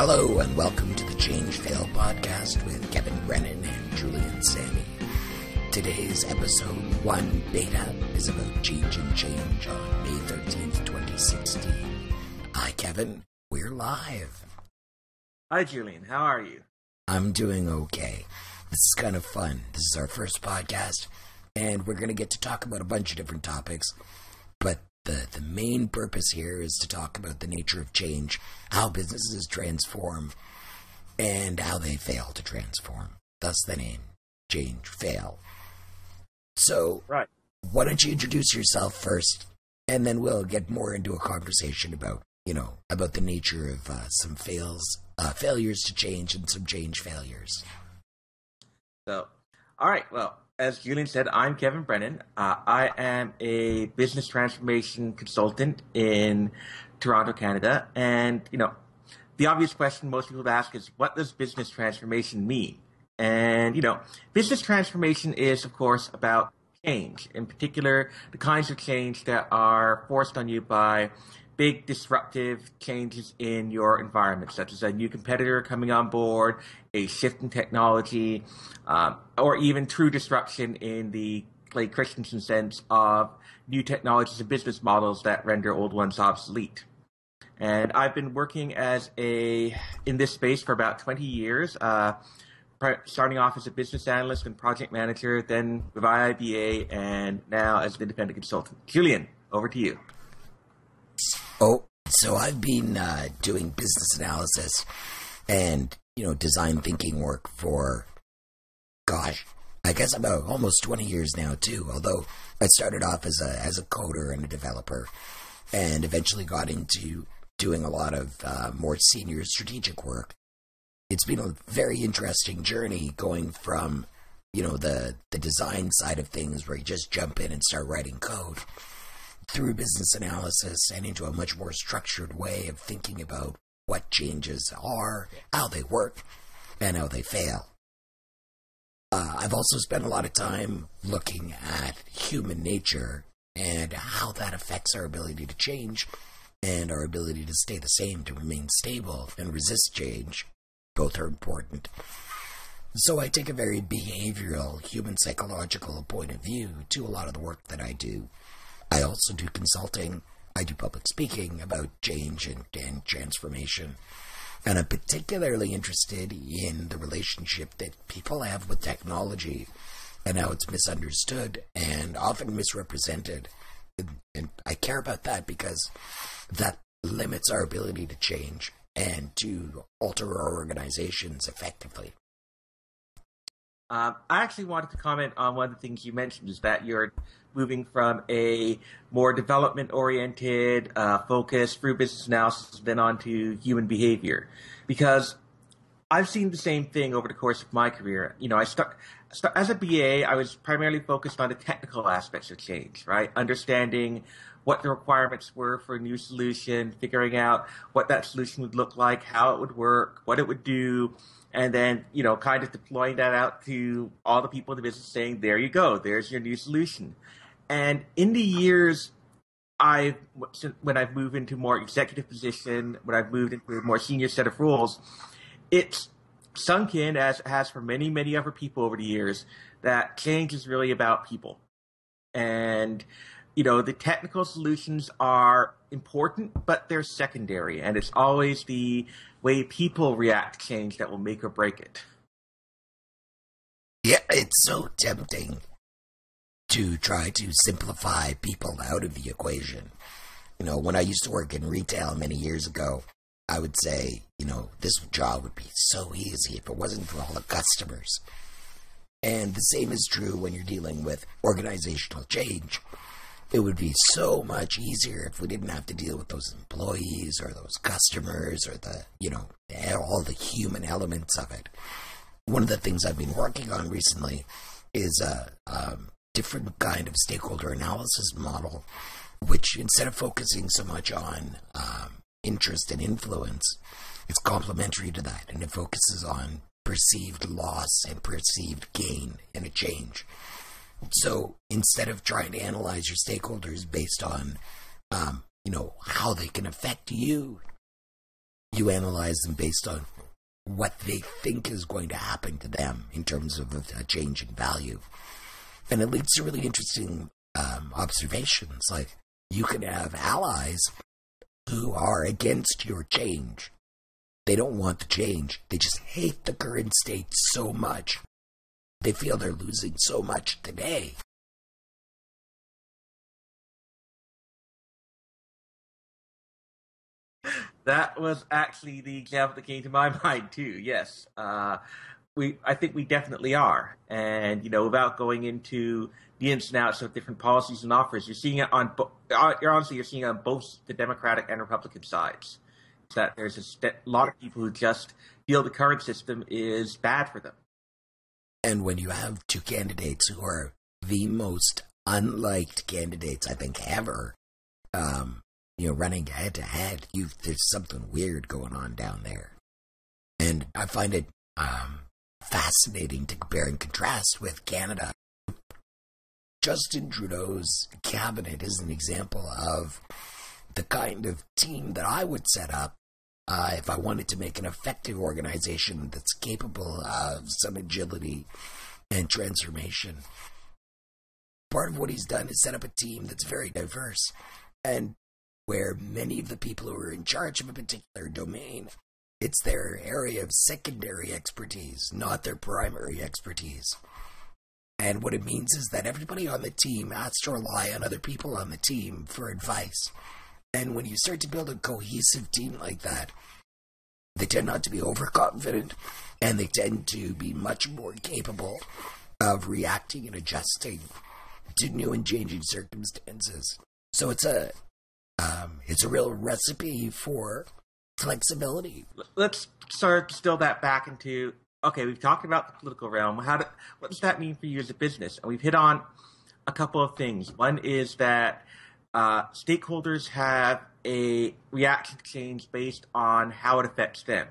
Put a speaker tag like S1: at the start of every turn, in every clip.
S1: Hello, and welcome to the Change Fail podcast with Kevin Brennan and Julian Sammy. Today's episode 1 beta is about Changing Change on May 13th, 2016. Hi, Kevin. We're live.
S2: Hi, Julian. How are you?
S1: I'm doing okay. This is kind of fun. This is our first podcast, and we're going to get to talk about a bunch of different topics. But the, the main purpose here is to talk about the nature of change, how businesses transform, and how they fail to transform. Thus the name, Change Fail. So,
S2: Right.
S1: why don't you introduce yourself first, and then we'll get more into a conversation about, you know, about the nature of uh, some fails, uh, failures to change and some change failures.
S2: So, all right. Well, as Julian said, I'm Kevin Brennan. Uh, I am a business transformation consultant in Toronto, Canada. And, you know, the obvious question most people ask is, what does business transformation mean? And, you know, business transformation is, of course, about change, in particular, the kinds of change that are forced on you by big disruptive changes in your environment, such as a new competitor coming on board, a shift in technology, um, or even true disruption in the Clay Christensen sense of new technologies and business models that render old ones obsolete. And I've been working as a in this space for about 20 years. Uh, starting off as a business analyst and project manager, then with IIBA, and now as an independent consultant. Julian, over to you.
S1: Oh, so I've been uh, doing business analysis and you know design thinking work for, gosh, I guess about almost twenty years now too. Although I started off as a as a coder and a developer, and eventually got into doing a lot of uh, more senior strategic work. It's been a very interesting journey going from you know the the design side of things where you just jump in and start writing code through business analysis and into a much more structured way of thinking about what changes are, how they work, and how they fail. Uh, I've also spent a lot of time looking at human nature and how that affects our ability to change and our ability to stay the same, to remain stable and resist change. Both are important. So I take a very behavioral, human psychological point of view to a lot of the work that I do. I also do consulting. I do public speaking about change and, and transformation. And I'm particularly interested in the relationship that people have with technology and how it's misunderstood and often misrepresented. And, and I care about that because that limits our ability to change and to alter our organizations effectively.
S2: Um, I actually wanted to comment on one of the things you mentioned is that you're moving from a more development oriented uh, focus through business analysis then on to human behavior. Because I've seen the same thing over the course of my career. You know, I start as a BA, I was primarily focused on the technical aspects of change, right? Understanding what the requirements were for a new solution, figuring out what that solution would look like, how it would work, what it would do, and then you know kind of deploying that out to all the people in the business saying there you go there's your new solution. And in the years i when i've moved into more executive position when i've moved into a more senior set of roles it's sunk in as it has for many many other people over the years that change is really about people. And you know the technical solutions are important but they're secondary and it's always the way people react to change that will make or break it
S1: Yeah, it's so tempting to try to simplify people out of the equation. You know, when I used to work in retail many years ago, I would say, you know, this job would be so easy if it wasn't for all the customers. And the same is true when you're dealing with organizational change. It would be so much easier if we didn't have to deal with those employees or those customers or the, you know, all the human elements of it. One of the things I've been working on recently is a um, different kind of stakeholder analysis model, which instead of focusing so much on um, interest and influence, it's complementary to that and it focuses on perceived loss and perceived gain in a change. So instead of trying to analyze your stakeholders based on, um, you know, how they can affect you, you analyze them based on what they think is going to happen to them in terms of a change in value. And it leads to really interesting um, observations. Like, you can have allies who are against your change. They don't want the change. They just hate the current state so much. They feel they're losing so much today.
S2: That was actually the example that came to my mind too. Yes, uh, we I think we definitely are, and you know, without going into the ins and outs of different policies and offers. You're seeing it on, uh, you're honestly, you're seeing it on both the Democratic and Republican sides. That there's a lot of people who just feel the current system is bad for them.
S1: And when you have two candidates who are the most unliked candidates I think ever, um, you know, running head to head, you there's something weird going on down there, and I find it um, fascinating to compare and contrast with Canada. Justin Trudeau's cabinet is an example of the kind of team that I would set up uh, if I wanted to make an effective organization that's capable of some agility and transformation. Part of what he's done is set up a team that's very diverse and where many of the people who are in charge of a particular domain, it's their area of secondary expertise, not their primary expertise. And what it means is that everybody on the team has to rely on other people on the team for advice. And when you start to build a cohesive team like that, they tend not to be overconfident and they tend to be much more capable of reacting and adjusting to new and changing circumstances. So it's a um, it's a real recipe for flexibility.
S2: Let's start of distill that back into okay, we've talked about the political realm. How do, what does that mean for you as a business? And we've hit on a couple of things. One is that uh, stakeholders have a reaction to change based on how it affects them.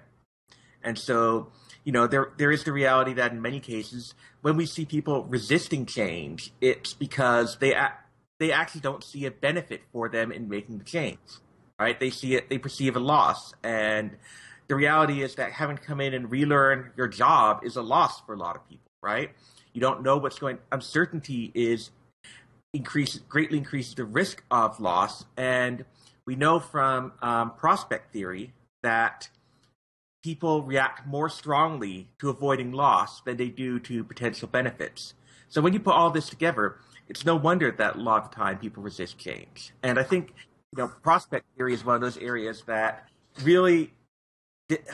S2: And so, you know, there there is the reality that in many cases, when we see people resisting change, it's because they they actually don't see a benefit for them in making the change. Right? They see it, they perceive a loss, and the reality is that having to come in and relearn your job is a loss for a lot of people, right? You don't know what's going. Uncertainty is increase greatly increases the risk of loss, and we know from um, prospect theory that people react more strongly to avoiding loss than they do to potential benefits. So when you put all this together, it's no wonder that a lot of time people resist change. And I think you know prospect theory is one of those areas that really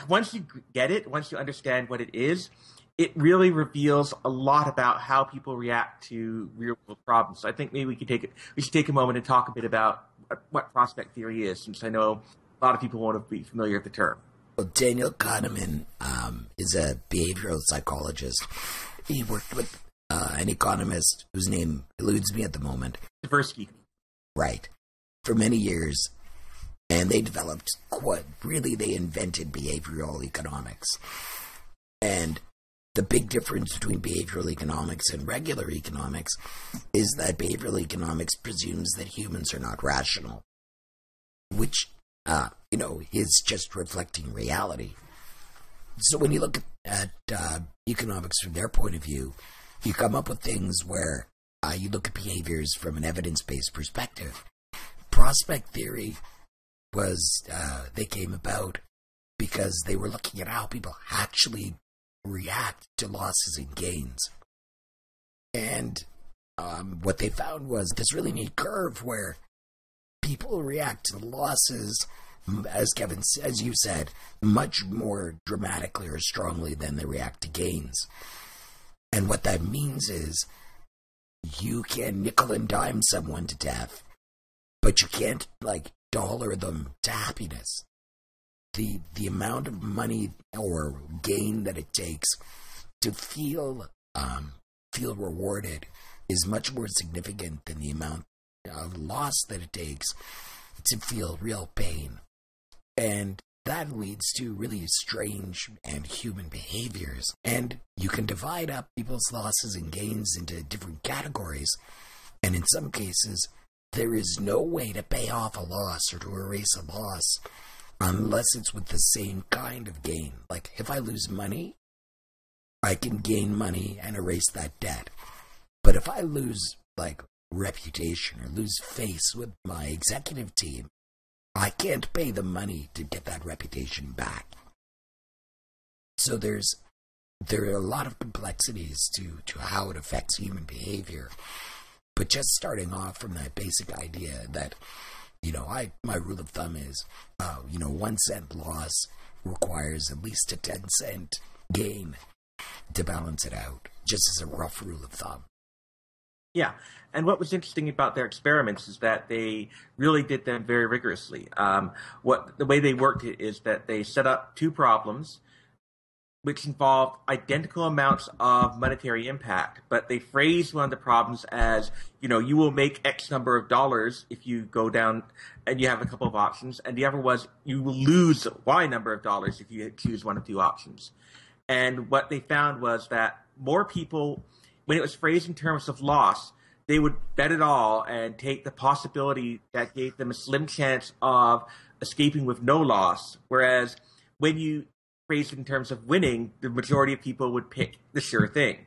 S2: once you get it, once you understand what it is, it really reveals a lot about how people react to real world problems. So I think maybe we could take it. We should take a moment and talk a bit about what prospect theory is, since I know a lot of people won't be familiar with the term.
S1: Well, Daniel Kahneman um, is a behavioral psychologist. He worked with uh, an economist whose name eludes me at the moment.
S2: Tversky.
S1: Right. For many years, and they developed what really they invented behavioral economics. And the big difference between behavioral economics and regular economics is that behavioral economics presumes that humans are not rational, which, uh, you know, is just reflecting reality. So when you look at, at uh, economics from their point of view, you come up with things where uh, you look at behaviors from an evidence based perspective. Prospect theory was uh, they came about because they were looking at how people actually react to losses and gains. And um, what they found was this really neat curve where people react to losses, as Kevin, as you said, much more dramatically or strongly than they react to gains. And what that means is you can nickel and dime someone to death, but you can't like dollar them to happiness. The the amount of money or gain that it takes to feel um, feel rewarded is much more significant than the amount of loss that it takes to feel real pain. And that leads to really strange and human behaviors. And you can divide up people's losses and gains into different categories. And in some cases, there is no way to pay off a loss or to erase a loss unless it's with the same kind of gain. Like if I lose money, I can gain money and erase that debt. But if I lose like reputation or lose face with my executive team, I can't pay the money to get that reputation back. So there's there are a lot of complexities to, to how it affects human behavior. But just starting off from that basic idea that, you know, I my rule of thumb is, uh, you know, one cent loss requires at least a ten cent gain to balance it out, just as a rough rule of thumb.
S2: Yeah, and what was interesting about their experiments is that they really did them very rigorously. Um, what the way they worked is that they set up two problems which involved identical amounts of monetary impact, but they phrased one of the problems as, you know, you will make X number of dollars if you go down and you have a couple of options, and the other was you will lose Y number of dollars if you choose one of two options. And what they found was that more people, when it was phrased in terms of loss, they would bet it all and take the possibility that gave them a slim chance of escaping with no loss. Whereas when you phrased in terms of winning, the majority of people would pick the sure thing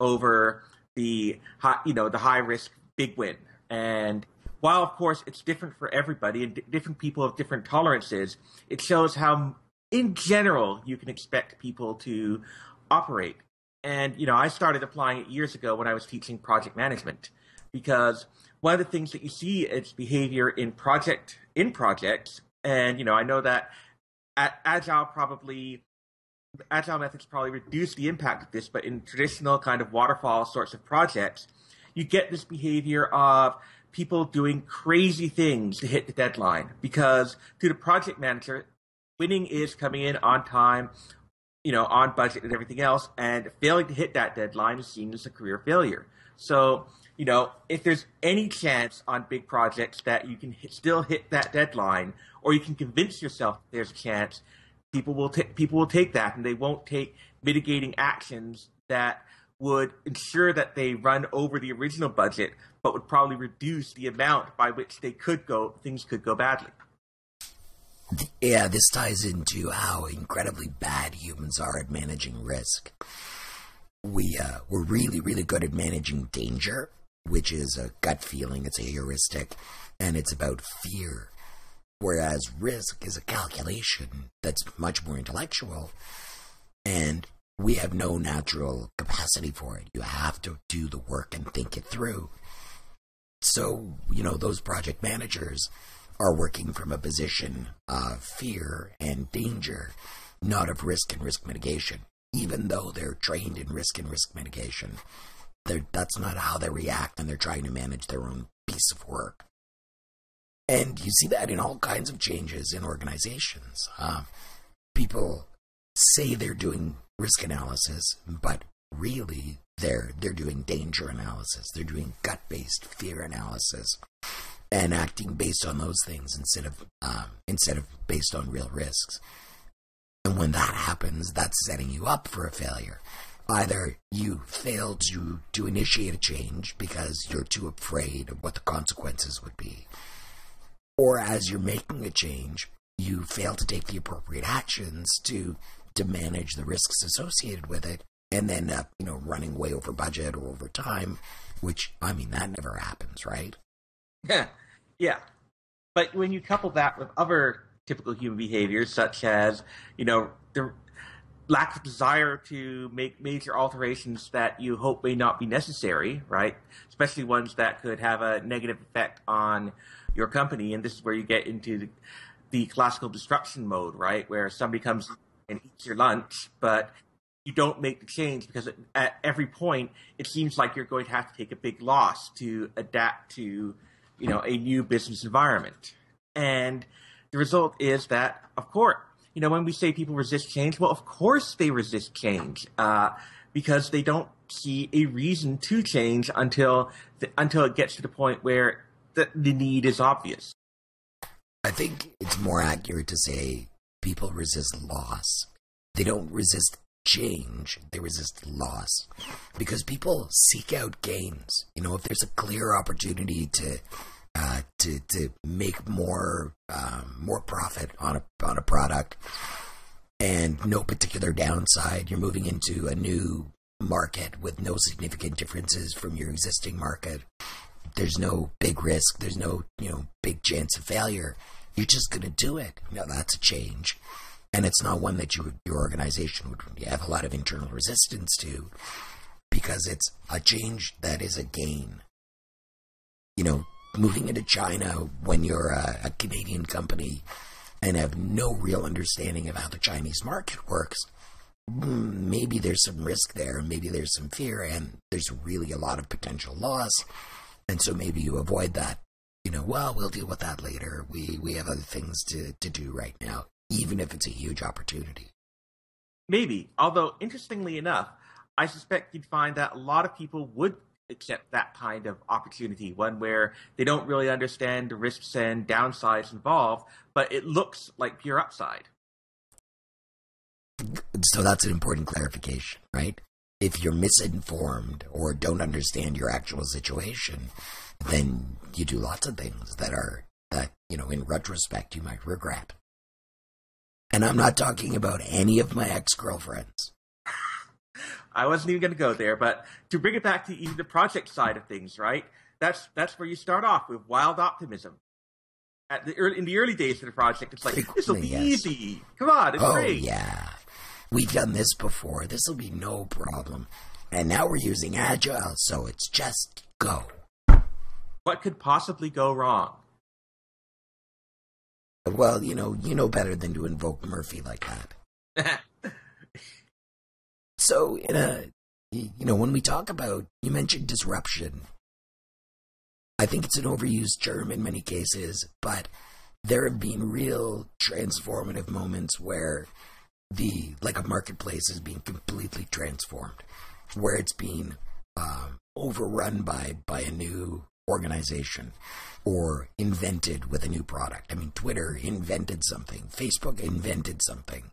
S2: over the high, you know, the high risk big win. And while of course it's different for everybody and d- different people have different tolerances, it shows how in general you can expect people to operate. And you know, I started applying it years ago when I was teaching project management because one of the things that you see is behavior in project in projects and you know, I know that agile probably agile methods probably reduce the impact of this, but in traditional kind of waterfall sorts of projects, you get this behavior of people doing crazy things to hit the deadline because to the project manager, winning is coming in on time, you know, on budget and everything else, and failing to hit that deadline is seen as a career failure. So, you know, if there's any chance on big projects that you can hit, still hit that deadline, or you can convince yourself there's a chance, people will people will take that, and they won't take mitigating actions that would ensure that they run over the original budget, but would probably reduce the amount by which they could go things could go badly.
S1: Yeah, this ties into how incredibly bad humans are at managing risk. We uh, we're really really good at managing danger, which is a gut feeling. It's a heuristic, and it's about fear. Whereas risk is a calculation that's much more intellectual, and we have no natural capacity for it. You have to do the work and think it through. So, you know, those project managers are working from a position of fear and danger, not of risk and risk mitigation. Even though they're trained in risk and risk mitigation, that's not how they react, and they're trying to manage their own piece of work. And you see that in all kinds of changes in organizations. Uh, people say they're doing risk analysis, but really they're they're doing danger analysis. They're doing gut-based fear analysis and acting based on those things instead of um, instead of based on real risks. And when that happens, that's setting you up for a failure. Either you fail to to initiate a change because you're too afraid of what the consequences would be, or as you're making a change, you fail to take the appropriate actions to to manage the risks associated with it, and then uh, you know running way over budget or over time, which I mean that never happens, right?
S2: Yeah, yeah. But when you couple that with other typical human behaviors, such as you know the lack of desire to make major alterations that you hope may not be necessary, right? Especially ones that could have a negative effect on your company, and this is where you get into the, the classical disruption mode, right? Where somebody comes and eats your lunch, but you don't make the change because at every point it seems like you're going to have to take a big loss to adapt to, you know, a new business environment. And the result is that, of course, you know, when we say people resist change, well, of course they resist change uh, because they don't see a reason to change until until it gets to the point where the, the need is obvious.
S1: I think it's more accurate to say people resist loss. They don't resist change, they resist loss. Because people seek out gains. You know, if there's a clear opportunity to uh, to to make more um, more profit on a on a product, and no particular downside. You're moving into a new market with no significant differences from your existing market. There's no big risk. There's no you know big chance of failure. You're just going to do it. Now that's a change, and it's not one that you your organization would have a lot of internal resistance to, because it's a change that is a gain. You know, moving into China when you're a, a Canadian company and have no real understanding of how the Chinese market works, mm, maybe there's some risk there, maybe there's some fear, and there's really a lot of potential loss. And so maybe you avoid that. You know, well, we'll deal with that later. We we have other things to, to do right now, even if it's a huge opportunity.
S2: Maybe. Although interestingly enough, I suspect you'd find that a lot of people would accept that kind of opportunity, one where they don't really understand the risks and downsides involved, but it looks like pure upside.
S1: So that's an important clarification, right? If you're misinformed or don't understand your actual situation, then you do lots of things that are that, you know, in retrospect you might regret. And I'm not talking about any of my ex-girlfriends.
S2: I wasn't even going to go there, but to bring it back to even the project side of things, right? That's that's where you start off with wild optimism. At the early, in the early days of the project, it's like this will be yes. easy. Come on, it's
S1: oh,
S2: great.
S1: yeah, we've done this before. This will be no problem. And now we're using agile, so it's just go.
S2: What could possibly go wrong?
S1: Well, you know, you know better than to invoke Murphy like that. So, in a, you know, when we talk about, you mentioned disruption. I think it's an overused term in many cases, but there have been real transformative moments where the like a marketplace is being completely transformed, where it's being um, overrun by by a new organization or invented with a new product. I mean, Twitter invented something, Facebook invented something,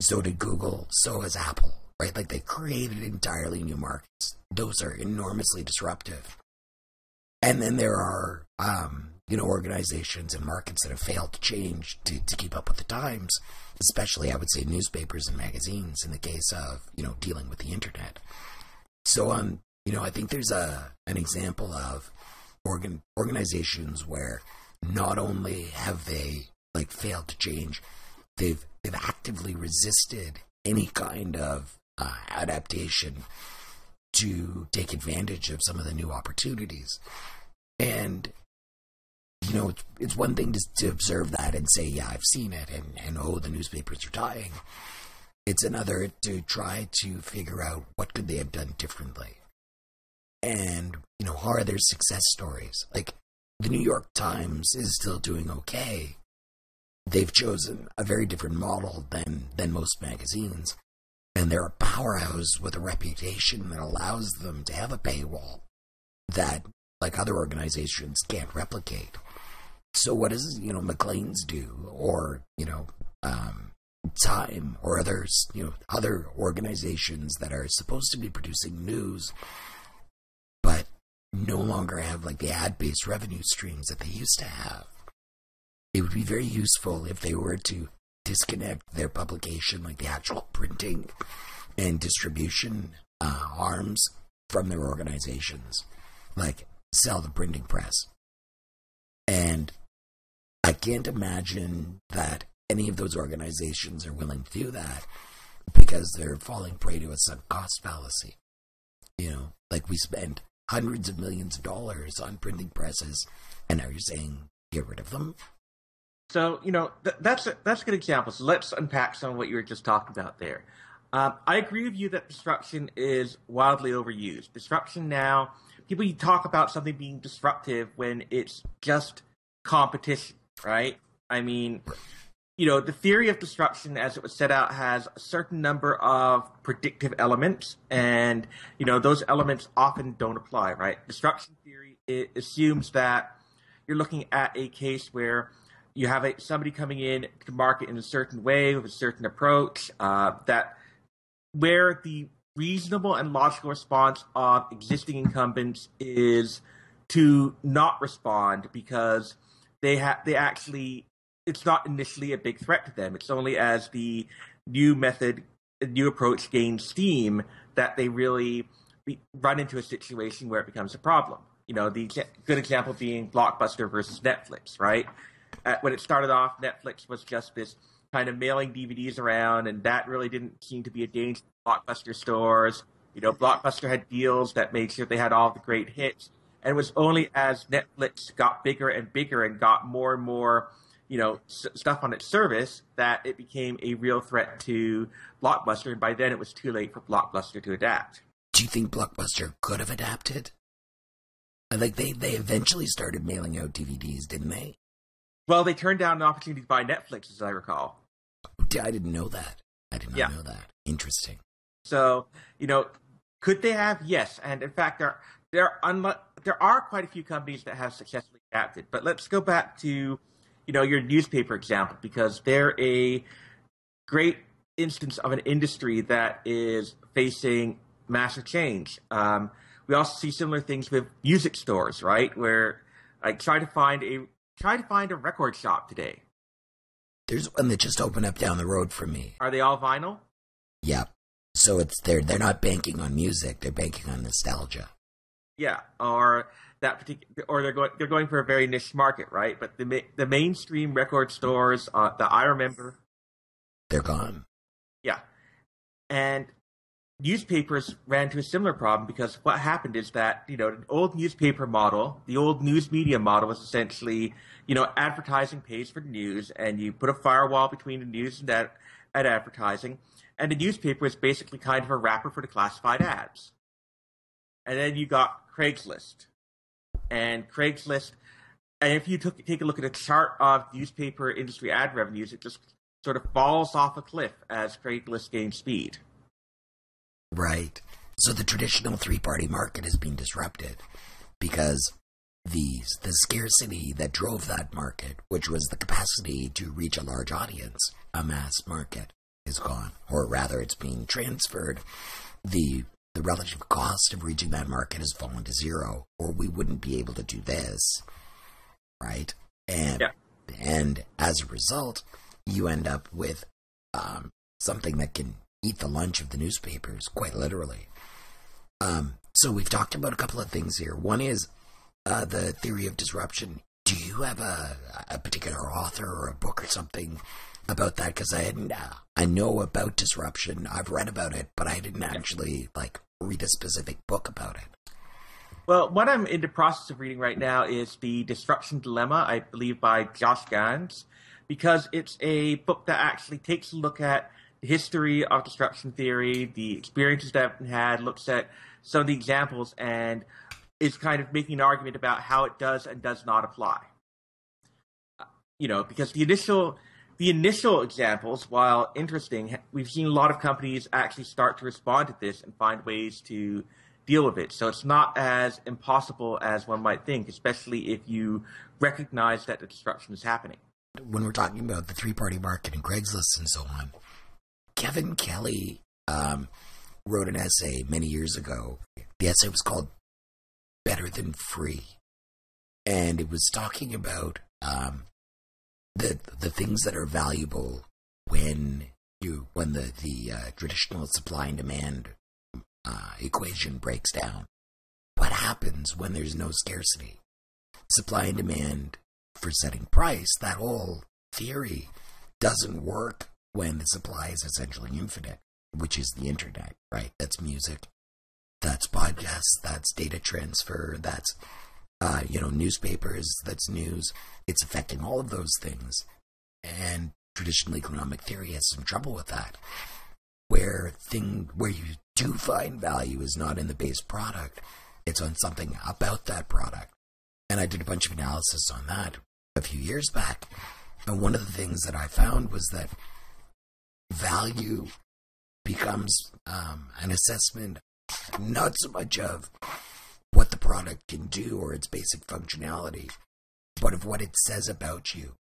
S1: so did Google, so has Apple right? Like they created entirely new markets. Those are enormously disruptive. And then there are, um, you know, organizations and markets that have failed to change to, to keep up with the times, especially, I would say, newspapers and magazines in the case of, you know, dealing with the internet. So, um, you know, I think there's a an example of organ organizations where not only have they like failed to change, they've they've actively resisted any kind of uh, adaptation to take advantage of some of the new opportunities. And you know, it's, it's one thing to, to observe that and say, yeah, I've seen it, and, and oh, the newspapers are dying. It's another to try to figure out what could they have done differently. And, you know, are there success stories? Like, the New York Times is still doing okay. They've chosen a very different model than, than most magazines and they're a powerhouse with a reputation that allows them to have a paywall that like other organizations can't replicate. So what does you know Maclean's do, or you know um, Time, or others you know other organizations that are supposed to be producing news, but no longer have like the ad-based revenue streams that they used to have. It would be very useful if they were to disconnect their publication, like the actual printing and distribution uh, arms, from their organizations, like sell the printing press. And I can't imagine that any of those organizations are willing to do that because they're falling prey to a sunk cost fallacy. You know, like we spend hundreds of millions of dollars on printing presses, and now you're saying get rid of them?
S2: So you know th- that's a, that's a good example. So let's unpack some of what you were just talking about there. Um, I agree with you that disruption is wildly overused. Disruption now, people talk about something being disruptive when it's just competition, right? I mean, you know, the theory of disruption as it was set out has a certain number of predictive elements, and you know those elements often don't apply, right? Disruption theory it assumes that you're looking at a case where you have somebody coming in to market in a certain way with a certain approach uh, that where the reasonable and logical response of existing incumbents is to not respond because they have they actually it's not initially a big threat to them. It's only as the new method, new approach gains steam that they really run into a situation where it becomes a problem. You know, the good example being Blockbuster versus Netflix, right? Uh, when it started off, Netflix was just this kind of mailing DVDs around, and that really didn't seem to be a danger to Blockbuster stores. You know, Blockbuster had deals that made sure they had all the great hits. And it was only as Netflix got bigger and bigger and got more and more, you know, s- stuff on its service that it became a real threat to Blockbuster. And by then it was too late for Blockbuster to adapt.
S1: Do you think Blockbuster could have adapted? Like they, they eventually started mailing out DVDs, didn't they?
S2: Well, they turned down an opportunity to buy Netflix, as I recall.
S1: I didn't know that. I did not yeah. know that. Interesting.
S2: So, you know, could they have? Yes, and in fact, there there are there are quite a few companies that have successfully adapted. But let's go back to, you know, your newspaper example because they're a great instance of an industry that is facing massive change. Um, we also see similar things with music stores, right? Where I try to find a try to find a record shop today.
S1: There's one that just opened up down the road from me.
S2: Are they all vinyl?
S1: Yep. So it's they're they're not banking on music; they're banking on nostalgia.
S2: Yeah, or that particular, or they're going they're going for a very niche market, right? But the the mainstream record stores uh, that I remember,
S1: they're gone.
S2: Yeah, and newspapers ran into a similar problem because what happened is that you know the old newspaper model, the old news media model was essentially you know advertising pays for the news, and you put a firewall between the news and that and advertising, and the newspaper is basically kind of a wrapper for the classified ads. And then you got Craigslist, and Craigslist, and if you took, take a look at a chart of newspaper industry ad revenues, it just sort of falls off a cliff as Craigslist gains speed.
S1: Right. So the traditional three party market has been disrupted because the, the scarcity that drove that market, which was the capacity to reach a large audience, a mass market, is gone. Or rather, it's being transferred. The the relative cost of reaching that market has fallen to zero, or we wouldn't be able to do this. Right? And yeah. and as a result, you end up with um, something that can eat the lunch of the newspapers, quite literally. Um, so we've talked about a couple of things here. One is uh, the theory of disruption. Do you have a, a particular author or a book or something about that? Because I hadn't, uh, I know about disruption. I've read about it, but I didn't actually like read a specific book about it.
S2: Well, what I'm in the process of reading right now is the Disruption Dilemma, I believe, by Josh Gans, because it's a book that actually takes a look at history of disruption theory, the experiences that have had, looks at some of the examples, and is kind of making an argument about how it does and does not apply. You know, because the initial the initial examples, while interesting, we've seen a lot of companies actually start to respond to this and find ways to deal with it. So it's not as impossible as one might think, especially if you recognize that the disruption is happening.
S1: When we're talking about the three party market and Craigslist and so on, Kevin Kelly um, wrote an essay many years ago. The essay was called Better Than Free. And it was talking about um, the the things that are valuable when you when the the uh, traditional supply and demand uh, equation breaks down. What happens when there's no scarcity? Supply and demand for setting price. That whole theory doesn't work when the supply is essentially infinite, which is the internet, right? That's music, that's podcasts, that's data transfer, that's uh, you know newspapers, that's news. It's affecting all of those things, and traditional economic theory has some trouble with that. Where thing where you do find value is not in the base product; it's on something about that product. And I did a bunch of analysis on that a few years back. And one of the things that I found was that value becomes um, an assessment not so much of what the product can do or its basic functionality, but of what it says about you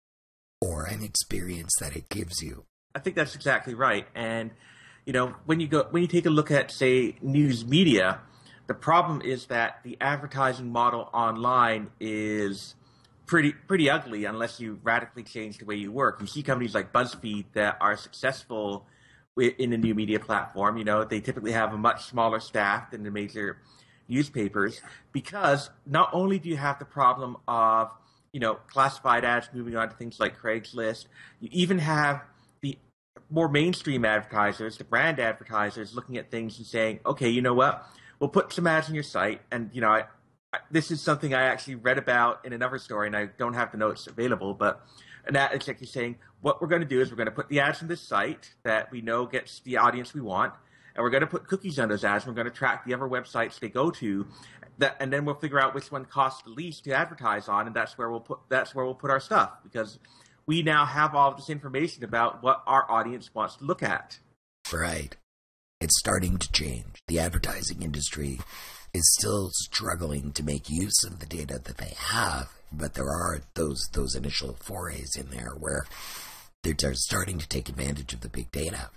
S1: or an experience that it gives you.
S2: I think that's exactly right. And you know, when you go when you take a look at say news media, The problem is that the advertising model online is pretty pretty ugly unless you radically change the way you work. You see companies like BuzzFeed that are successful in a new media platform. You know, they typically have a much smaller staff than the major newspapers because not only do you have the problem of you know classified ads moving on to things like Craigslist, you even have the more mainstream advertisers, the brand advertisers, looking at things and saying, okay, you know what, we'll put some ads on your site, and you know, I, this is something I actually read about in another story, and I don't have the notes available, but that is actually saying what we're going to do is we're going to put the ads on this site that we know gets the audience we want, and we're going to put cookies on those ads. And we're going to track the other websites they go to, that, and then we'll figure out which one costs the least to advertise on, and that's where we'll put that's where we'll put our stuff because we now have all this information about what our audience wants to look at.
S1: Right. It's starting to change. The advertising industry is still struggling to make use of the data that they have, but there are those those initial forays in there where they're starting to take advantage of the big data.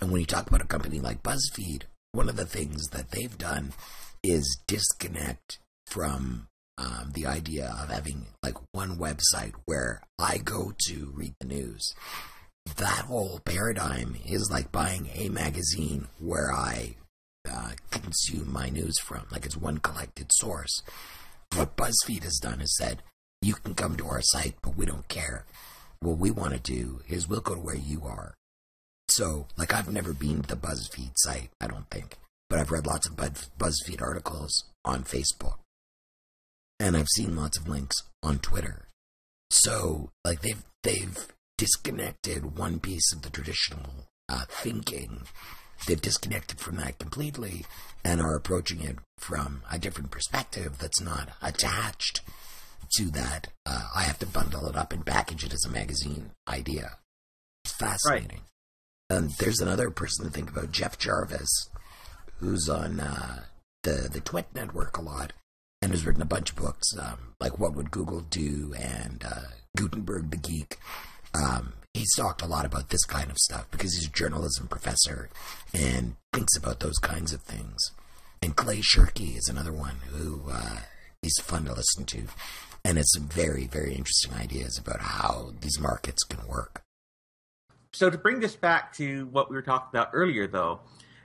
S1: And when you talk about a company like BuzzFeed, one of the things that they've done is disconnect from um, the idea of having like one website where I go to read the news. That whole paradigm is like buying a magazine where I uh, consume my news from. Like it's one collected source. What BuzzFeed has done is said, you can come to our site, but we don't care. What we want to do is we'll go to where you are. So, like, I've never been to the BuzzFeed site, I don't think, but I've read lots of BuzzFeed articles on Facebook. And I've seen lots of links on Twitter. So, like, they've, they've disconnected one piece of the traditional uh, thinking they've disconnected from that completely and are approaching it from a different perspective that's not attached to that. Uh, I have to bundle it up and package it as a magazine idea. Fascinating. Right. And there's another person to think about, Jeff Jarvis, who's on uh, the the Twit network a lot and has written a bunch of books, um, like What Would Google Do and uh, Gutenberg the Geek. Um, he's talked a lot about this kind of stuff because he's a journalism professor and thinks about those kinds of things. And Clay Shirky is another one who uh, he's fun to listen to. And it's some very, very interesting ideas about how these markets can work.
S2: So to bring this back to what we were talking about earlier, though,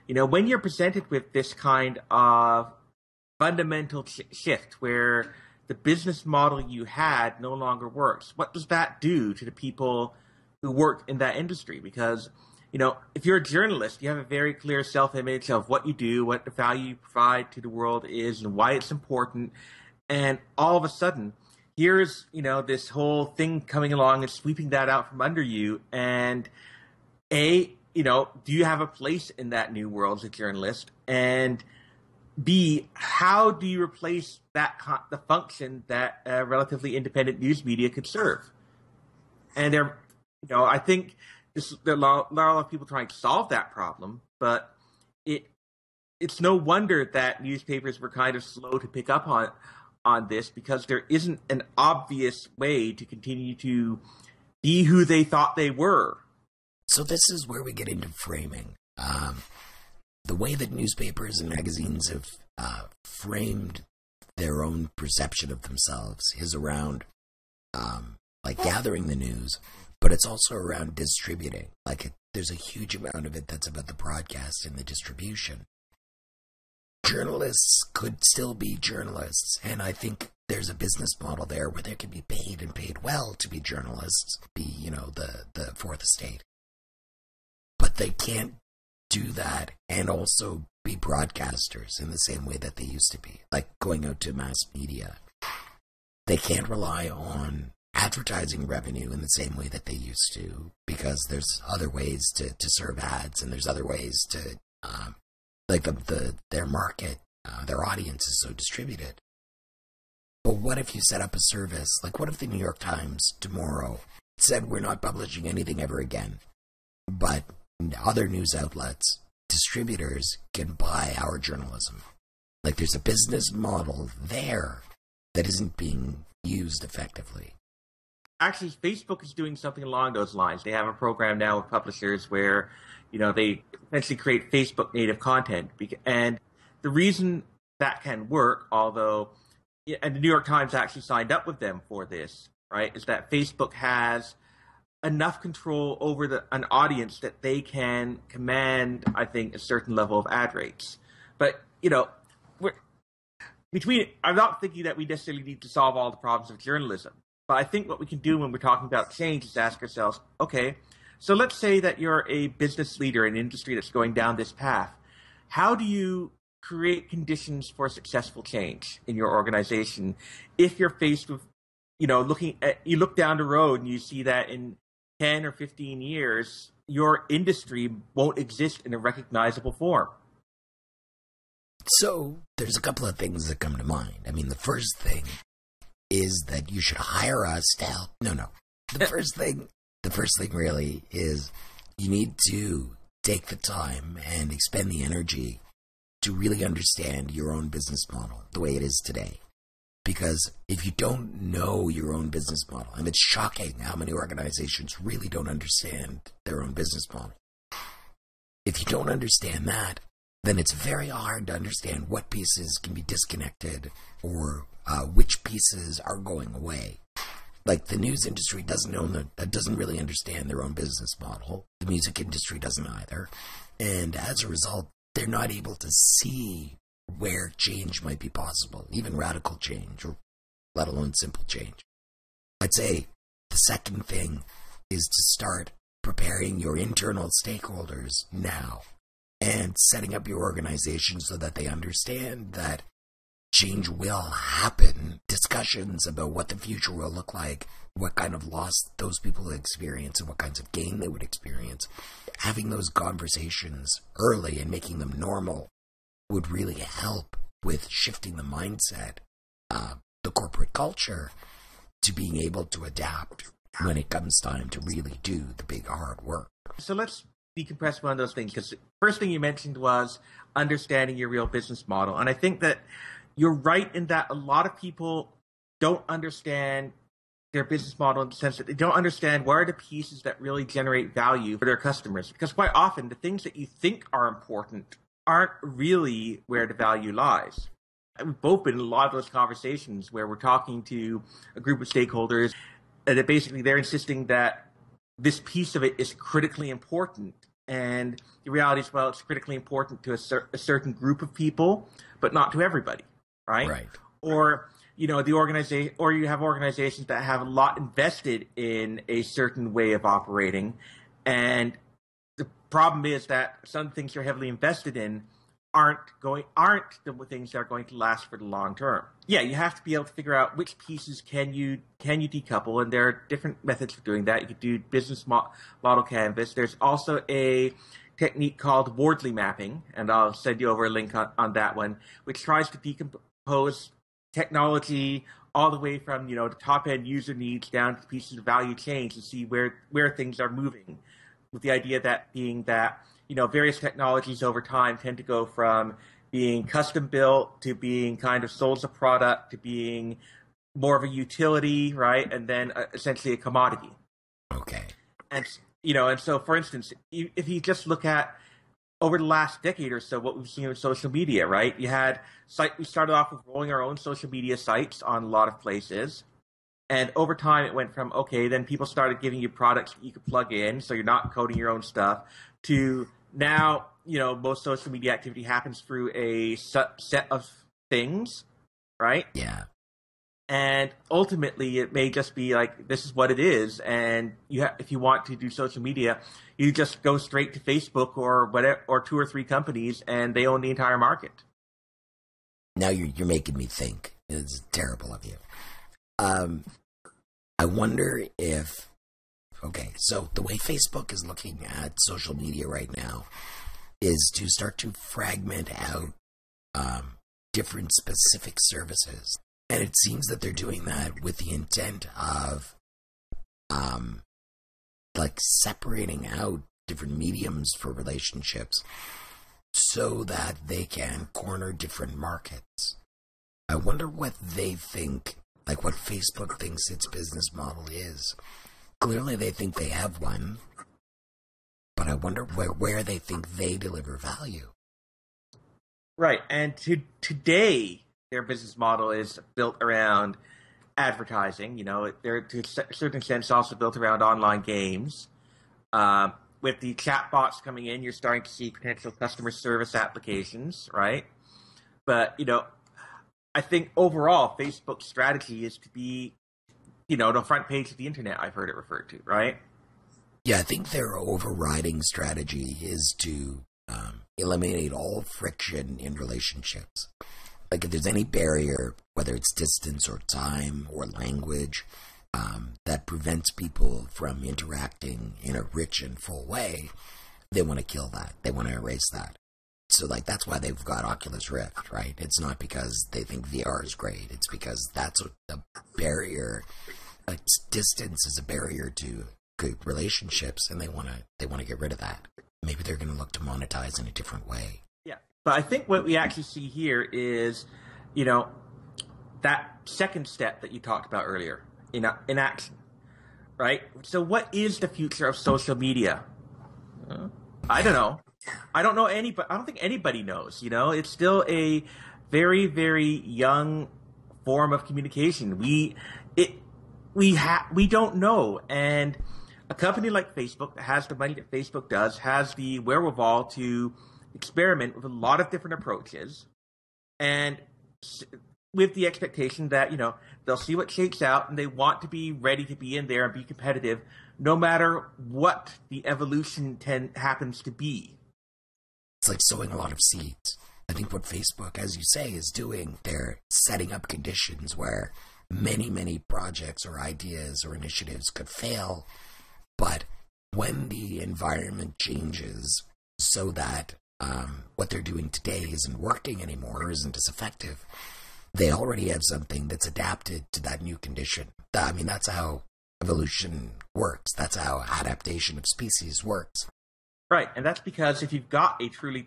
S2: you know, when you're presented with this kind of fundamental sh- shift where the business model you had no longer works, what does that do to the people who work in that industry? Because you know if you're a journalist you have a very clear self-image of what you do what the value you provide to the world is and why it's important. And all of a sudden here's you know this whole thing coming along and sweeping that out from under you. And a you know do you have a place in that new world as a journalist? And b how do you replace that the function that a relatively independent news media could serve and there you know, I think this, there are a lot, of people trying to solve that problem, but it it's no wonder that newspapers were kind of slow to pick up on on this because there isn't an obvious way to continue to be who they thought they were.
S1: So this is where we get into framing. Um, the way that newspapers and magazines have uh, framed their own perception of themselves is around um, like gathering the news but it's also around distributing. Like, it, there's a huge amount of it that's about the broadcast and the distribution. Journalists could still be journalists, and I think there's a business model there where they can be paid and paid well to be journalists, be, you know, the, the fourth estate. But they can't do that and also be broadcasters in the same way that they used to be, like going out to mass media. They can't rely on advertising revenue in the same way that they used to because there's other ways to, to serve ads and there's other ways to um, like the, the their market uh, their audience is so distributed but what if you set up a service like what if the new york times tomorrow said we're not publishing anything ever again but other news outlets distributors can buy our journalism like there's a business model there that isn't being used effectively
S2: actually Facebook is doing something along those lines. They have a program now with publishers where, you know, they essentially create Facebook native content. And the reason that can work, although, and the New York Times actually signed up with them for this, right? Is that Facebook has enough control over the, an audience that they can command, I think, a certain level of ad rates. But, you know, between, I'm not thinking that we necessarily need to solve all the problems of journalism. But I think what we can do when we're talking about change is ask ourselves, okay, so let's say that you're a business leader in an industry that's going down this path. How do you create conditions for successful change in your organization if you're faced with, you know, looking at, you look down the road and you see that in 10 or 15 years, your industry won't exist in a recognizable form?
S1: So there's a couple of things that come to mind. I mean, the first thing is that you should hire us to help. No, no. The first thing the first thing really is you need to take the time and expend the energy to really understand your own business model the way it is today. Because if you don't know your own business model, and it's shocking how many organizations really don't understand their own business model. If you don't understand that, then it's very hard to understand what pieces can be disconnected or uh, which pieces are going away like the news industry doesn't uh, doesn't really understand their own business model. The music industry doesn't either, and as a result, they're not able to see where change might be possible, even radical change, or let alone simple change. I'd say the second thing is to start preparing your internal stakeholders now and setting up your organization so that they understand that change will happen. Discussions about what the future will look like, what kind of loss those people experience, and what kinds of gain they would experience. Having those conversations early and making them normal would really help with shifting the mindset, the corporate culture, to being able to adapt when it comes time to really do the big hard work.
S2: So let's decompress one of those things because first thing you mentioned was understanding your real business model, and I think that you're right in that a lot of people don't understand their business model in the sense that they don't understand what are the pieces that really generate value for their customers. Because quite often, the things that you think are important aren't really where the value lies. we've both been in a lot of those conversations where we're talking to a group of stakeholders, and that basically they're insisting that this piece of it is critically important. And the reality is, well, it's critically important to a, cer- a certain group of people, but not to everybody right?
S1: Right.
S2: Or you know the organization, or you have organizations that have a lot invested in a certain way of operating, and problem is that some things you're heavily invested in aren't going aren't the things that are going to last for the long term. Yeah, you have to be able to figure out which pieces can you can you decouple, and there are different methods for doing that. You could do business model canvas. There's also a technique called Wardley mapping, and I'll send you over a link on, on that one, which tries to decompose technology all the way from you know the top end user needs down to pieces of value chains to see where where things are moving with the idea that being that you know various technologies over time tend to go from being custom built to being kind of sold as a product to being more of a utility right and then uh, essentially a commodity
S1: okay
S2: and you know and so for instance if you just look at over the last decade or so, what we've seen with social media, right? You had site. We started off with rolling our own social media sites on a lot of places, and over time it went from okay, then people started giving you products that you could plug in, so you're not coding your own stuff, to now you know most social media activity happens through a set of things, right?
S1: Yeah.
S2: And ultimately it may just be like this is what it is and you ha- if you want to do social media you just go straight to facebook or whatever or two or three companies and they own the entire market.
S1: Now you're, you're making me think. It's terrible of you um, i wonder if okay so the way facebook is looking at social media right now is to start to fragment out um, different specific services and it seems that they're doing that with the intent of, um, like separating out different mediums for relationships so that they can corner different markets. I wonder what they think, like what Facebook thinks its business model is. Clearly, they think they have one, but I wonder where, where they think they deliver value.
S2: Right, and to today their business model is built around advertising. You know, they're to a certain extent also built around online games. Um, with the chatbots coming in, you're starting to see potential customer service applications, right? But you know, I think overall, Facebook's strategy is to be, you know, the front page of the internet. I've heard it referred to, right?
S1: Yeah, I think their overriding strategy is to um, eliminate all friction in relationships. Like if there's any barrier, whether it's distance or time or language, um, that prevents people from interacting in a rich and full way, they want to kill that. They want to erase that. So, like, that's why they've got Oculus Rift, right? It's not because they think VR is great. It's because that's what the barrier. It's distance is a barrier to good relationships, and they want to they want to get rid of that. Maybe they're going to look to monetize in a different way.
S2: Yeah, but I think what we actually see here is, you know, that second step that you talked about earlier in in action, right? So, what is the future of social media? Uh, I don't know. I don't know anybody. I don't think anybody knows. You know, it's still a very, very young form of communication. We it we have we don't know, and a company like Facebook that has the money that Facebook does has the wherewithal to experiment with a lot of different approaches, and with the expectation that you know they'll see what shakes out and they want to be ready to be in there and be competitive no matter what the evolution ten- happens to be
S1: it's like sowing a lot of seeds i think what facebook as you say is doing they're setting up conditions where many many projects or ideas or initiatives could fail but when the environment changes so that um, what they're doing today isn't working anymore or isn't as effective they already have something that's adapted to that new condition. I mean, that's how evolution works. That's how adaptation of species works.
S2: Right, and that's because if you've got a truly,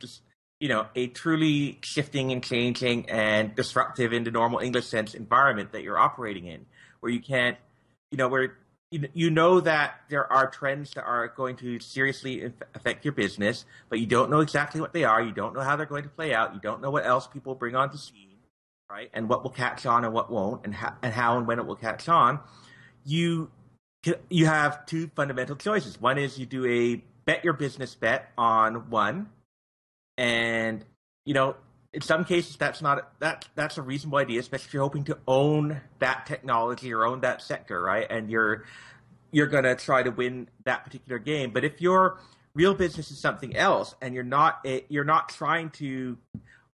S2: you know, a truly shifting and changing and disruptive in the normal English sense environment that you're operating in, where you can't, you know, where you, know that there are trends that are going to seriously affect your business, but you don't know exactly what they are. You don't know how they're going to play out. You don't know what else people bring onto scene right? And what will catch on and what won't, and how, and how and when it will catch on. You you have two fundamental choices. One is you do a bet your business bet on one, and you know in some cases that's not that that's a reasonable idea, especially if you're hoping to own that technology or own that sector, right? And you're you're going to try to win that particular game. But if your real business is something else, and you're not a, you're not trying to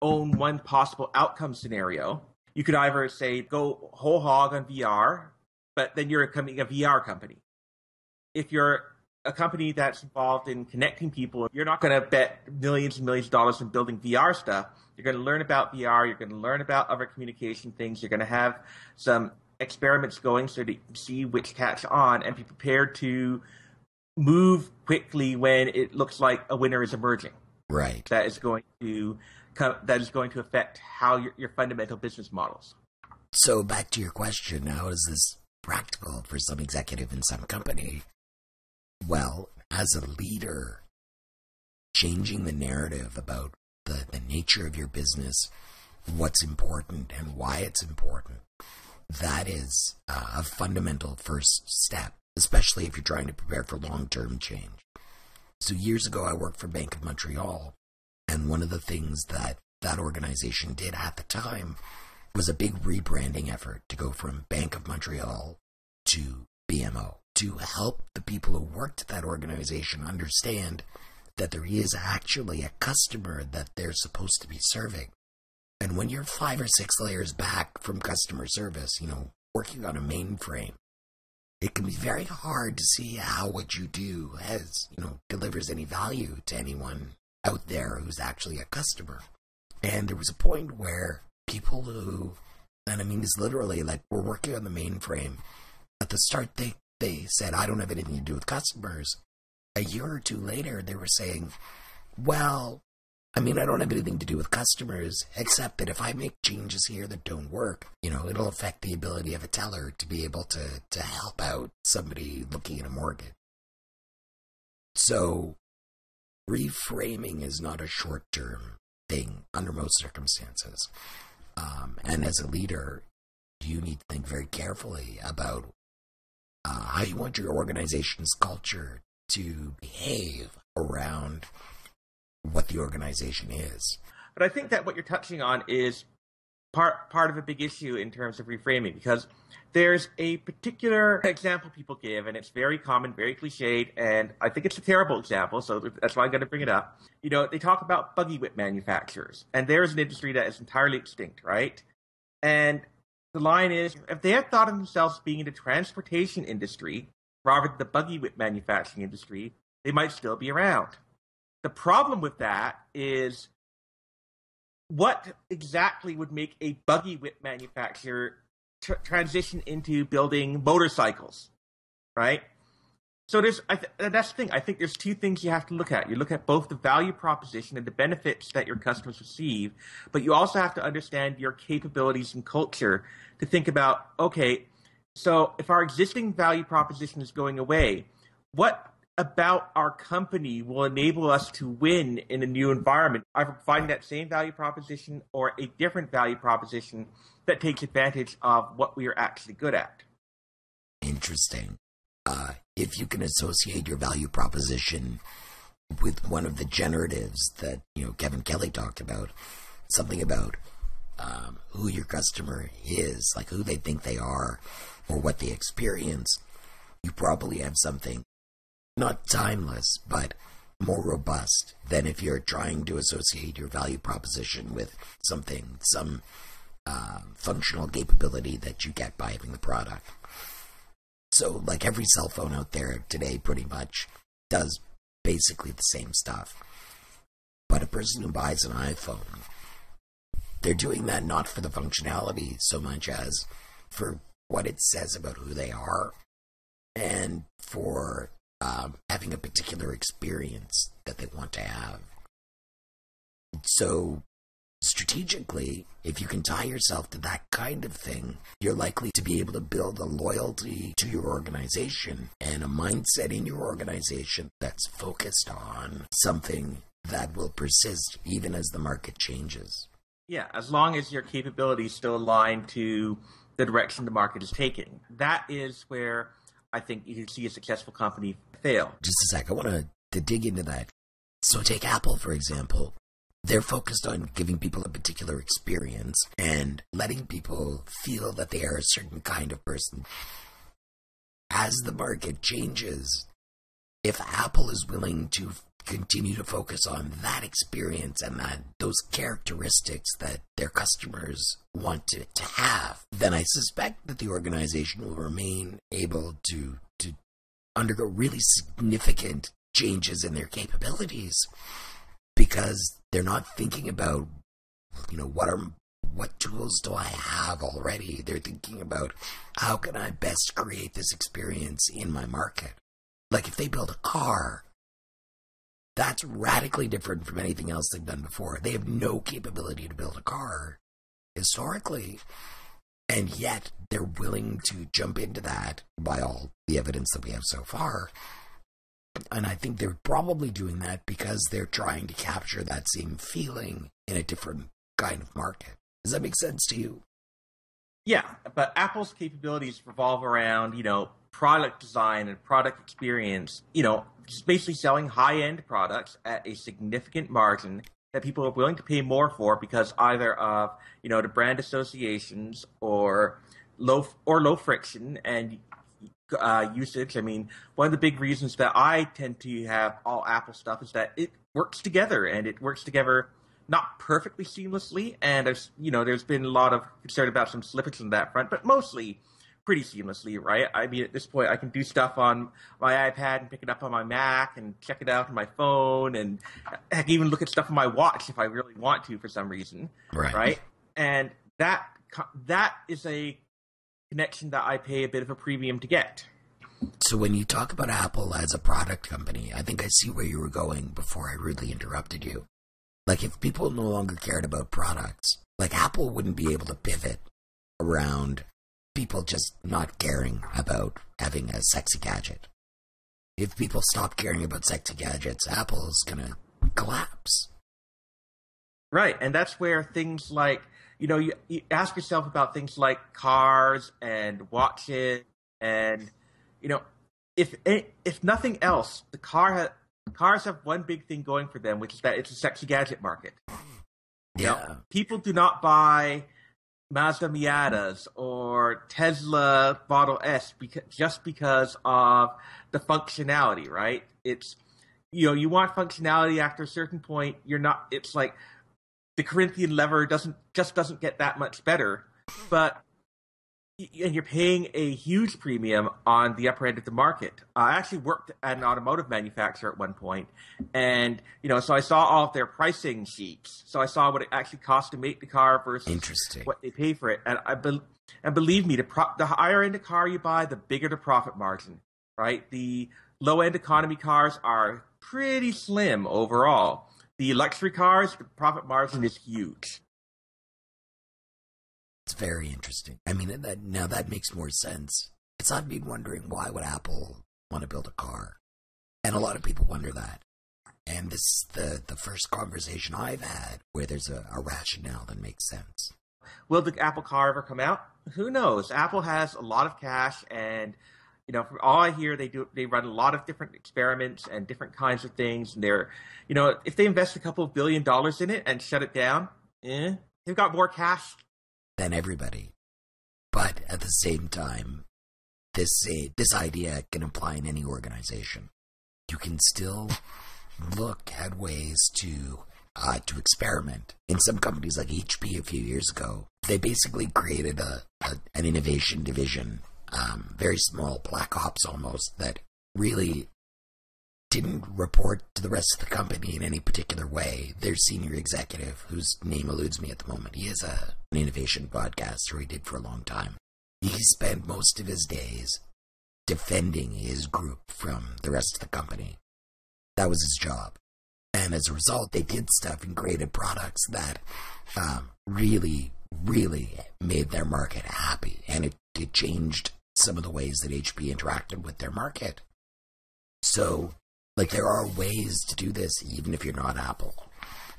S2: own one possible outcome scenario. You could either say go whole hog on VR, but then you're becoming a VR company. If you're a company that's involved in connecting people, you're not going to bet millions and millions of dollars in building VR stuff. You're going to learn about VR. You're going to learn about other communication things. You're going to have some experiments going so that you can see which catch on and be prepared to move quickly when it looks like a winner is emerging.
S1: Right.
S2: That is going to that is going to affect how your, your fundamental business models.
S1: So back to your question, how is this practical for some executive in some company? Well, as a leader, changing the narrative about the, the nature of your business, what's important and why it's important, that is uh, a fundamental first step, especially if you're trying to prepare for long term change. So, years ago, I worked for Bank of Montreal, and one of the things that that organization did at the time was a big rebranding effort to go from Bank of Montreal to BMO to help the people who worked at that organization understand that there is actually a customer that they're supposed to be serving. And when you're five or six layers back from customer service, you know, working on a mainframe, it can be very hard to see how what you do has, you know, delivers any value to anyone out there who's actually a customer. And there was a point where people who, and I mean, it's literally like we're working on the mainframe. At the start, they, they said, I don't have anything to do with customers. A year or two later, they were saying, well, I mean, I don't have anything to do with customers, except that if I make changes here that don't work, you know, it'll affect the ability of a teller to be able to, to help out somebody looking at a mortgage. So reframing is not a short term thing under most circumstances. Um, and as a leader, you need to think very carefully about uh, how you want your organization's culture to behave around what the organization is.
S2: But I think that what you're touching on is part part of a big issue in terms of reframing because there's a particular example people give and it's very common very cliched and i think it's a terrible example so that's why i'm going to bring it up you know they talk about buggy whip manufacturers and there's an industry that is entirely extinct right and the line is if they had thought of themselves being in the transportation industry rather than the buggy whip manufacturing industry they might still be around the problem with that is what exactly would make a buggy whip manufacturer tr- transition into building motorcycles, right? So there's th- that's the thing. I think there's two things you have to look at. You look at both the value proposition and the benefits that your customers receive, but you also have to understand your capabilities and culture to think about okay, so if our existing value proposition is going away, what about our company will enable us to win in a new environment, either providing that same value proposition or a different value proposition that takes advantage of what we are actually good at.
S1: Interesting. Uh, if you can associate your value proposition with one of the generatives that you know Kevin Kelly talked about, something about um, who your customer is, like who they think they are, or what they experience, you probably have something not timeless, but more robust than if you're trying to associate your value proposition with something, some uh, functional capability that you get by having the product. So, like every cell phone out there today, pretty much does basically the same stuff. But a person who buys an iPhone, they're doing that not for the functionality so much as for what it says about who they are and for um, having a particular experience that they want to have. So, strategically, if you can tie yourself to that kind of thing, you're likely to be able to build a loyalty to your organization and a mindset in your organization that's focused on something that will persist even as the market changes.
S2: Yeah, as long as your capabilities still align to the direction the market is taking. That is where I think you can see a successful company fail.
S1: Just a sec. I want to, to dig into that. So take Apple, for example. They're focused on giving people a particular experience and letting people feel that they are a certain kind of person. As the market changes, if Apple is willing to continue to focus on that experience and that those characteristics that their customers want to, to have, then I suspect that the organization will remain able to to undergo really significant changes in their capabilities because they're not thinking about you know what are what tools do I have already? They're thinking about how can I best create this experience in my market. Like if they build a car, that's radically different from anything else they've done before. They have no capability to build a car historically. And yet they're willing to jump into that by all the evidence that we have so far. And I think they're probably doing that because they're trying to capture that same feeling in a different kind of market. Does that make sense to you?
S2: Yeah, but Apple's capabilities revolve around, you know, product design and product experience, you know, just basically selling high end products at a significant margin that people are willing to pay more for because either of you know the brand associations or low or low friction and uh, usage. I mean, one of the big reasons that I tend to have all Apple stuff is that it works together and it works together not perfectly seamlessly. And there's you know there's been a lot of concern about some slippage on that front, but mostly pretty seamlessly, right? I mean, at this point, I can do stuff on my iPad and pick it up on my Mac and check it out on my phone, and I can even look at stuff on my watch if I really want to for some reason,
S1: right?
S2: Right, and that that is a connection that I pay a bit of a premium to get.
S1: So when you talk about Apple as a product company, I think I see where you were going before I rudely interrupted you. Like if people no longer cared about products, like Apple wouldn't be able to pivot around people just not caring about having a sexy gadget. If people stop caring about sexy gadgets, Apple's gonna collapse.
S2: Right, and that's where things like you know you, you ask yourself about things like cars and watches and you know if eh, if nothing else, the car ha- cars have one big thing going for them, which is that it's a sexy gadget market.
S1: Yeah.
S2: know, people do not buy Mazda Miatas or Tesla Model S because just because of the functionality, right? It's you know you want functionality after a certain point. You're not. It's like the Corinthian leather doesn't just doesn't get that much better, but and you're paying a huge premium on the upper end of the market. I actually worked at an automotive manufacturer at one point, and you know, so I saw all of their pricing sheets. So I saw what it actually cost to make the car versus
S1: Interesting.
S2: what they pay for it. And I be- and believe me, the pro- the higher end of car you buy, the bigger the profit margin. Right? The low end economy cars are pretty slim overall. The luxury cars, the profit margin is huge.
S1: It's very interesting. I mean, that, now that makes more sense. It's I've been wondering why would Apple want to build a car, and a lot of people wonder that. And this is the the first conversation I've had where there's a, a rationale that makes sense.
S2: Will the Apple car ever come out? Who knows? Apple has a lot of cash, and you know, from all I hear, they do they run a lot of different experiments and different kinds of things. And they're, you know, if they invest a couple of billion dollars in it and shut it down, eh, they've got more cash
S1: than everybody. But at the same time, this uh, this idea can apply in any organization. You can still look at ways to uh, to experiment. In some companies, like HP, a few years ago, they basically created a, a an innovation division, um, very small, black ops almost, that really didn't report to the rest of the company in any particular way. Their senior executive, whose name eludes me at the moment, he is a, an innovation podcaster he did for a long time. He spent most of his days defending his group from the rest of the company. That was his job. And as a result, they did stuff and created products that um, really, really made their market happy. And it, it changed some of the ways that HP interacted with their market. So like there are ways to do this even if you're not Apple.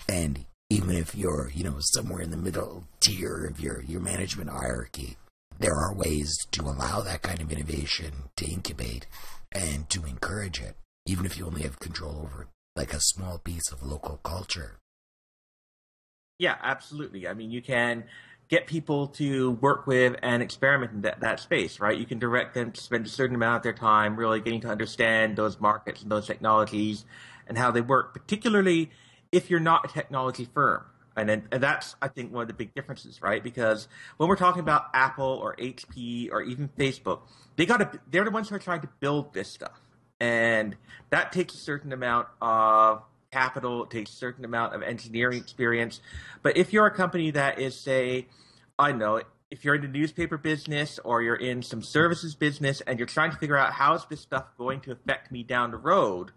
S1: And even if you're, you know, somewhere in the middle tier of your, your management hierarchy, there are ways to allow that kind of innovation to incubate and to encourage it, even if you only have control over like a small piece of local culture.
S2: Yeah, absolutely. I mean, you can get people to work with and experiment in that, that space, right? You can direct them to spend a certain amount of their time really getting to understand those markets and those technologies and how they work, particularly if you're not a technology firm. And, and that's, I think, one of the big differences, right? Because when we're talking about Apple or HP or even Facebook, they got they're the ones who are trying to build this stuff. And that takes a certain amount of capital, it takes a certain amount of engineering experience. But if you're a company that is, say, I know, if you're in the newspaper business or you're in some services business and you're trying to figure out how is this stuff going to affect me down the road,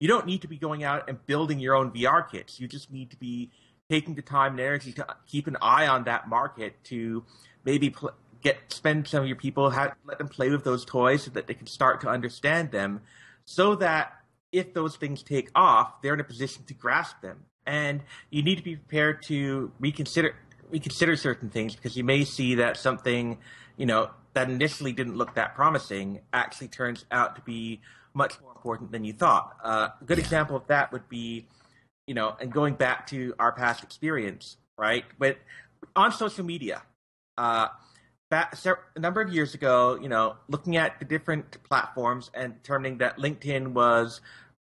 S2: you don't need to be going out and building your own VR kits. You just need to be taking the time and energy to keep an eye on that market to maybe pl- get spend some of your people have, let them play with those toys so that they can start to understand them so that if those things take off, they're in a position to grasp them. And you need to be prepared to reconsider reconsider certain things because you may see that something, you know, that initially didn't look that promising actually turns out to be much more important than you thought. Uh, a good example of that would be, you know, and going back to our past experience, right? But on social media, uh, back, a number of years ago, you know, looking at the different platforms and determining that LinkedIn was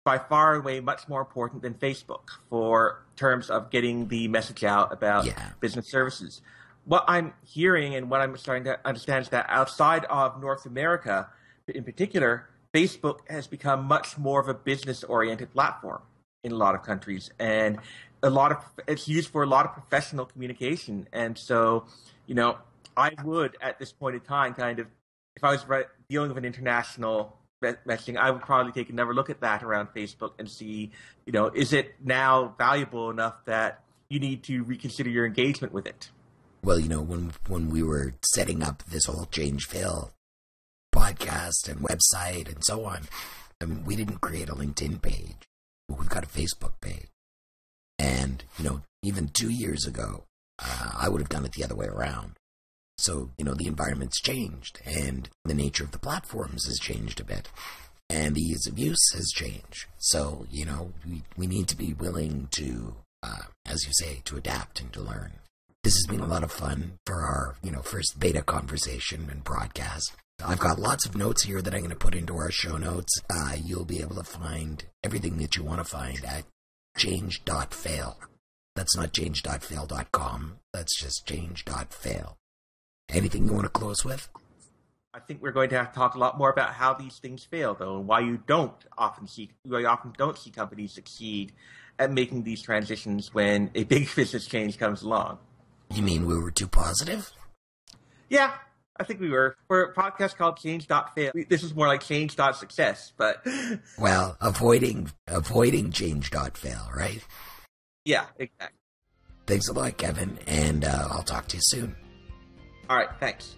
S2: by far away much more important than Facebook for terms of getting the message out about
S1: yeah.
S2: business services. What I'm hearing and what I'm starting to understand is that outside of North America, in particular, Facebook has become much more of a business oriented platform in a lot of countries. And a lot of it's used for a lot of professional communication. And so, you know, I would at this point in time kind of if I was dealing with an international messaging, I would probably take another look at that around Facebook and see, you know, is it now valuable enough that you need to reconsider your engagement with it?
S1: Well, you know, when when we were setting up this whole Change Fail podcast and website and so on, I mean, we didn't create a LinkedIn page, but we've got a Facebook page. And, you know, even two years ago, uh, I would have done it the other way around. So, you know, the environment's changed and the nature of the platforms has changed a bit and the ease of use has changed. So, you know, we, we need to be willing to, uh, as you say, to adapt and to learn. This has been a lot of fun for our, you know, first beta conversation and broadcast. I've got lots of notes here that I'm going to put into our show notes. Uh, you'll be able to find everything that you want to find at change.fail. That's not change.fail.com. That's just change.fail. Anything you want to close with?
S2: I think we're going to have to talk a lot more about how these things fail, though, and why you don't often see why you often don't see companies succeed at making these transitions when a big business change comes along.
S1: You mean we were too positive?
S2: Yeah, I think we were. We're a podcast called Change Fail. This is more like Change Success, but
S1: well, avoiding avoiding Change Fail, right?
S2: Yeah, exactly.
S1: Thanks a lot, Kevin, and uh, I'll talk to you soon.
S2: All right, thanks.